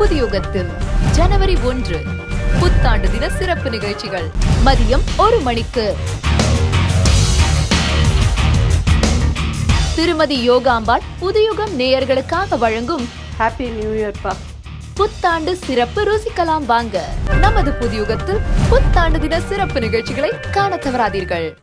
புதியுகத்தில் ஜனவரி ஒன்று புத்தாண்டு தின சிறப்பு நிகழ்ச்சிகள் மதியம் ஒரு மணிக்கு. திருமதி யோகாம்பாள் புதியுகம் நேயர்களுக்காக வழங்கும் ஹாப்பி நியூ இயர்ப்பா புத்தாண்டு சிறப்பு ருசிக்கலாம் வாங்க. நமது புதியுகத்தில் புத்தாண்டு தின சிறப்பு நிகழ்ச்சிகளை காண தவறாதீர்கள்.